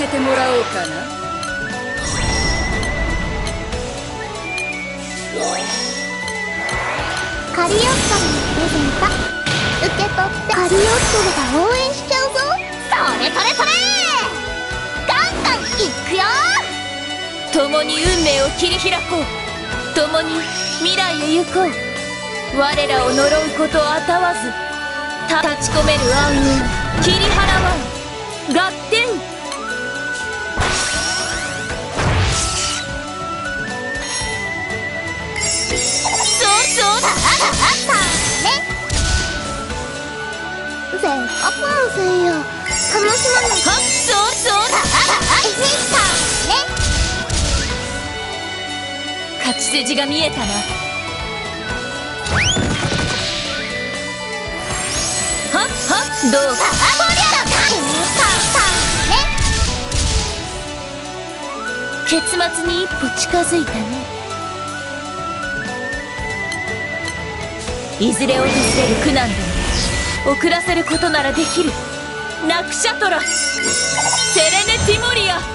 せてもらおうかな。カリオットのプレゼント。受け取って。カリオットが応援しちゃうぞ。それそれそれ。ガンガンいくよ。共に運命を切り開こう。共に未来へ行こう。我らを呪うことあたわず立ち込める暗雲切り払わん。合点っそうそうだ。えへさね勝ち筋が見えたな。はっはっどうか。あこりゃだえささね。結末に一歩近づいたねいずれ訪れる苦難でも遅らせることならできる。ナクシャトラ。セレネティモリア。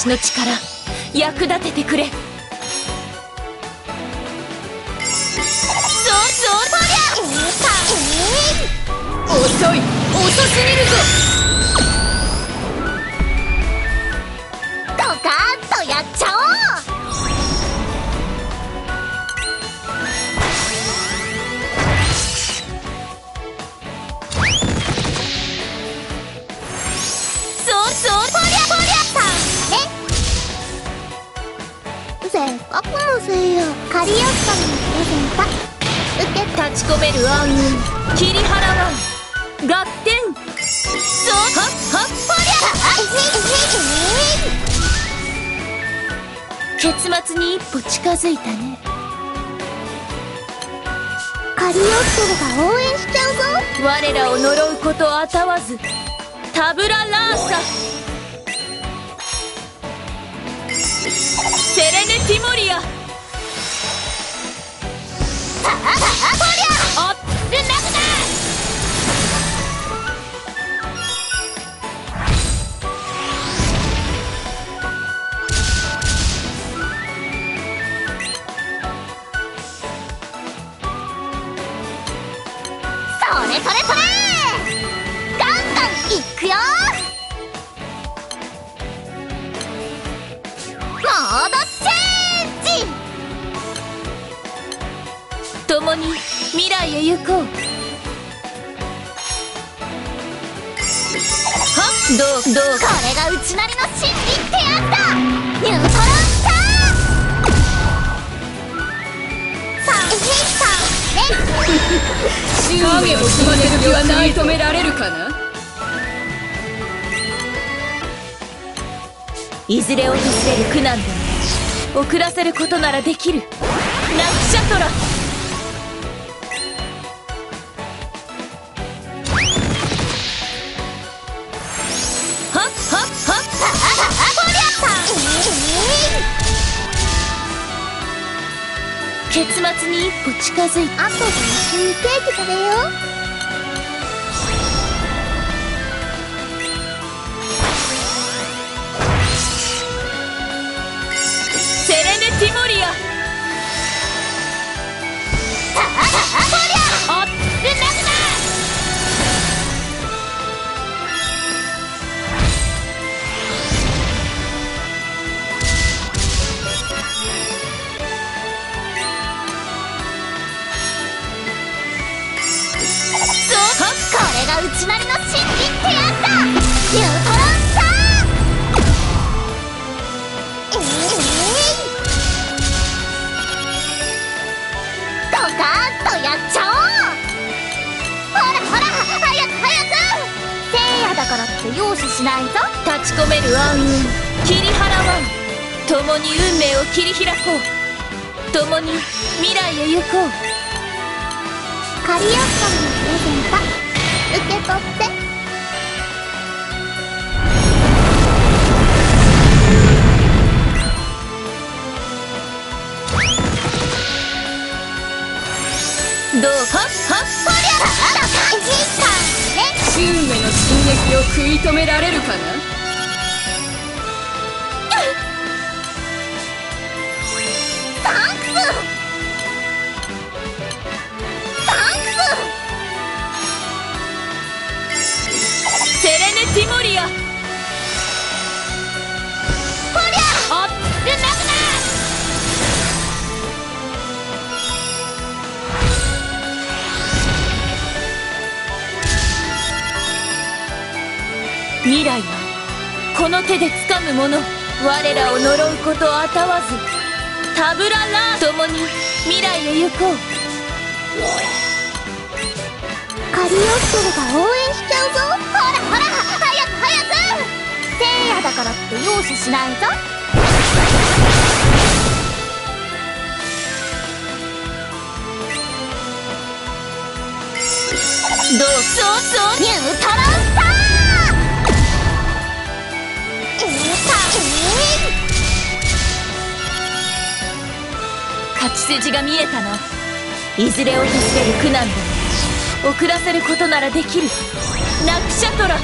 私の力役立ててくれ。遅い遅すぎるぞ。ードカーンとやっちゃおうゼン。ト受け立ち込める暗雲切り払わん合点そうはっはっそりゃ結末に一歩近づいたねカリオットが応援しちゃうぞ我らを呪うことあたわずタブララーサセレネティモリアああこりゃ。うはっどうどうこれがうちなりの真理ってやつだニュートロンスターさあえへいさあね。影を踏ませる気はない止められるかないずれ訪れる苦難でも遅らせることならできるナクシャトラ結末に一歩近づいて。あとで一緒にケーキ食べよ。うて容赦しないぞ。立ち込める暗雲。切切り払わん。共に運命を切り開こう。共に未来へ行こう。カリオッサムのプレゼント受け取って。どうはっ？はっ？ほりゃあらを食い止められるかな？未来はこの手で掴むもの我らを呪うことあたわずタブララー共に未来へ行こう。カリオットルが応援しちゃうぞ。ほらほら早く早く。聖夜だからって容赦しないぞ。どう？そうそう。ニュートロンス筋が見えたないずれを助ける苦難でも遅らせることならできる。ナクシャトラ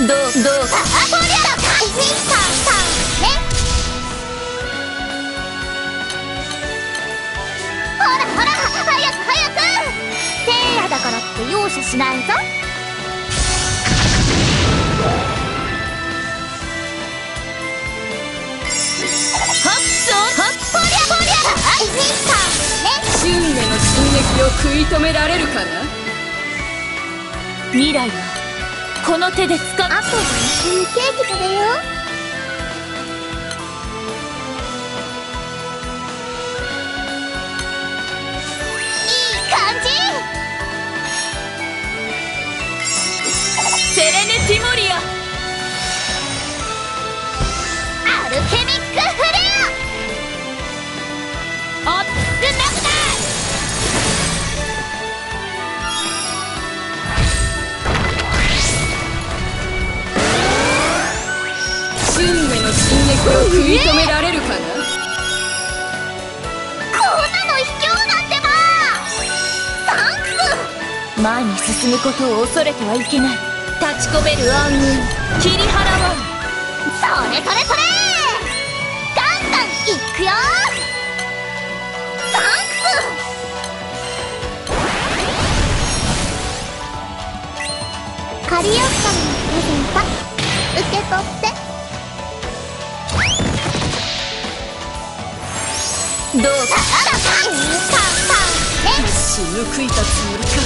どうどう？あほりゃいいかさんねほらほら早く早く聖夜だからって容赦しないぞゃいいかね運命の進撃を食い止められるかな？未来はこの手でつかあとは一緒にケーキ食べよ。うを食い止められるかなアこんなの卑怯なんてばサンクス。前に進むことを恐れてはいけない。立ち込める暗雲。切り払わん。それそれそれ。ガンガンいくよ。サンクス。カリオッサムのプレゼント。受け取ってどうか。あらいいかさね死ぬ食いたつもりか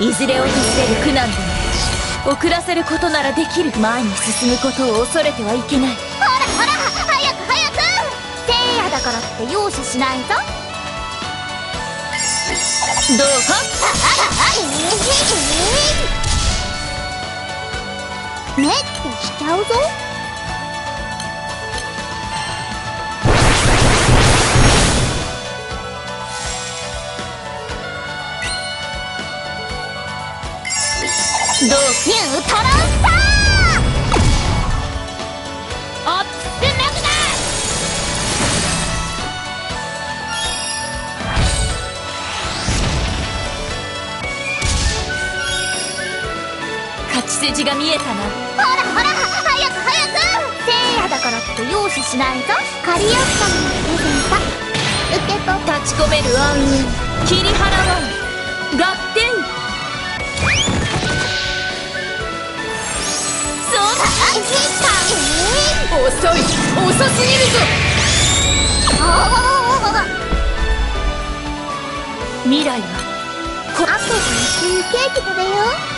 いずれを助ける苦難でも遅らせることならできる。前に進むことを恐れてはいけない。ほらほら早く早く。聖夜だからって容赦しないぞ。どうはあらあいいねってしちゃうぞどうニュートロンスターアップマグナ勝ち筋が見えたな。ほらほら早く早く。聖夜だからって容赦しないぞ。カリオスカのプレゼント受け取っ立ち込める暗雲。切り払わん。合遅い。遅すぎるぞ。未来はあとで一緒にケーキ食べよう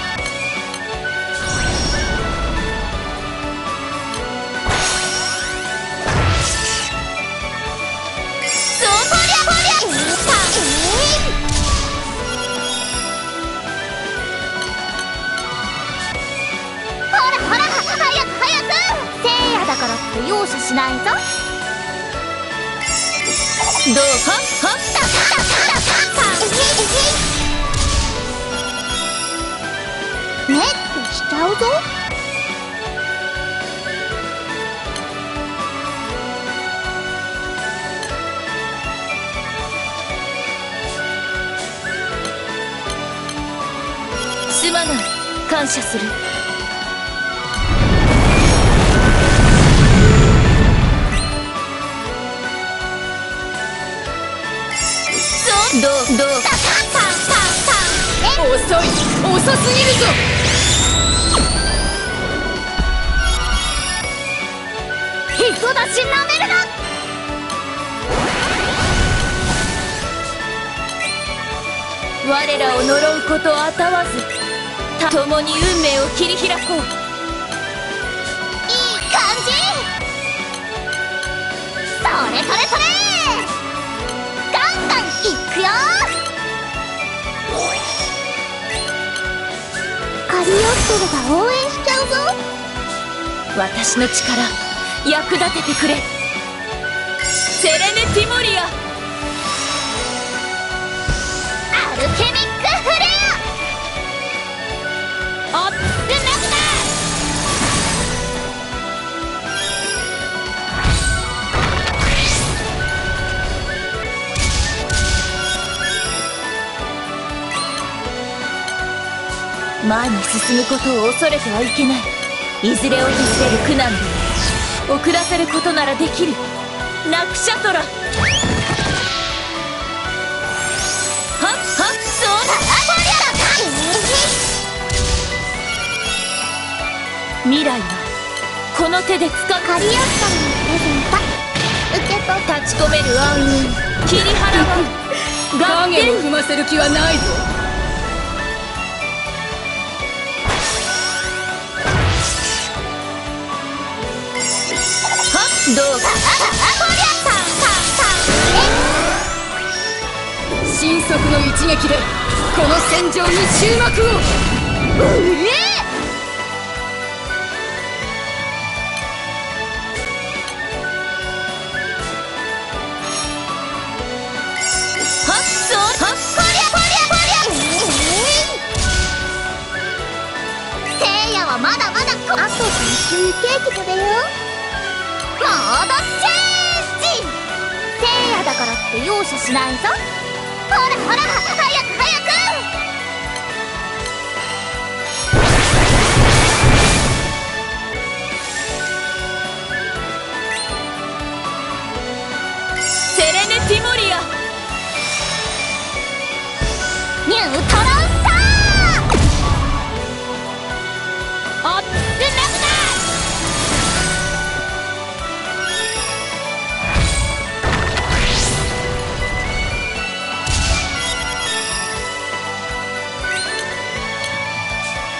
感謝する。どう？どう？遅い遅すぎるぞへそ出しなめるな我らを呪う？ことあたわずた共に運命を切り開こう。いい感じ。それそれそれ。ガンガンいくよ。カリオストロが応援しちゃうぞ。私の力役立ててくれ。セレネ・ティモリア。アルケミックフレア前に進むことを恐れてはいけない。いずれ訪れる苦難で遅らせることならできる。ナクシャトラ未来はこの手でつかカリオストロのプレゼント受け取っ立ち込める暗雲切り払わ影を点踏ませる気はないぞ。はっどうか。神速の一撃でこの戦場に終幕を。はっ一緒にケーキ食べよモードチェン。ジせいやだからって容赦しないぞ。ほらほら早く早く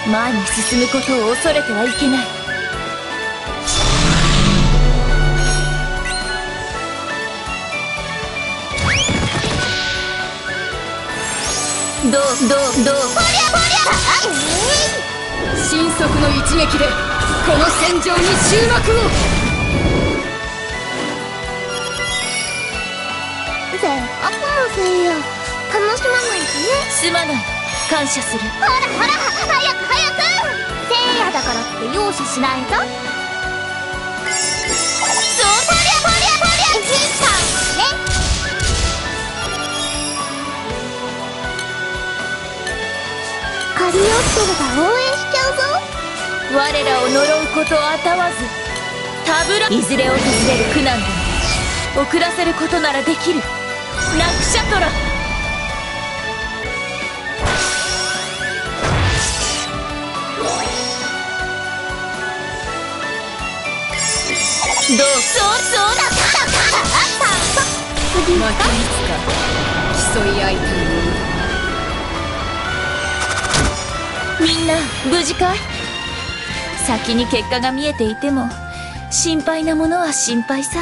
前に進むことを恐れてはいけない。どうどうどう？ほりゃほりゃ神速の一撃でこの戦場に終幕を。せっかくのせいや楽しまないとね。すまない。感謝する。ほらほら早く早くだからって容赦しないぞ。そうそりゃそりゃそりゃじいさんね借り寄ってるが応援しちゃうぞ我らを呪うことあたわずたぶらいずれ訪れる苦難でも遅らせることならできるナクシャトラどう？そうそうだったまたいつか競い合いたいみんな無事かい先に結果が見えていても心配なものは心配さ